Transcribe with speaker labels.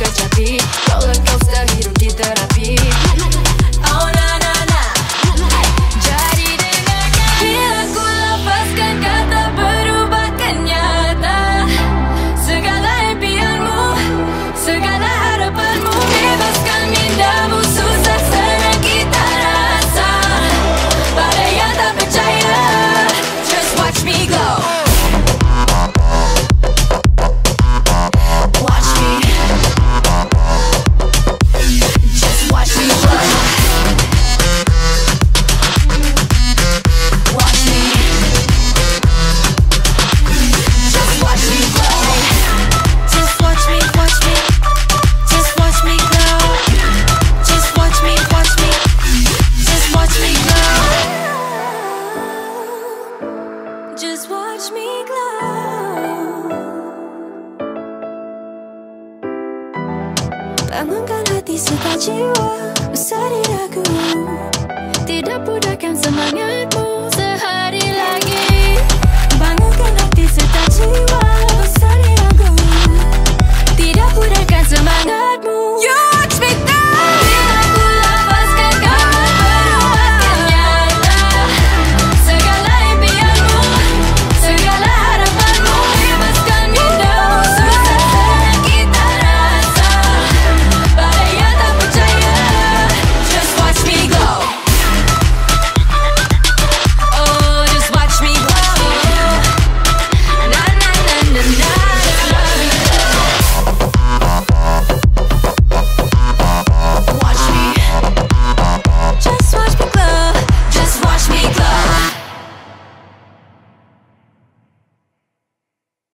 Speaker 1: could you be? Bangunkan hati serta jiwa Besar diraku Tidak pudahkan semangatmu Sehari lagi. Bangunkan hati serta jiwa Besar diraku Tidak pudahkan semangatmu. yeah.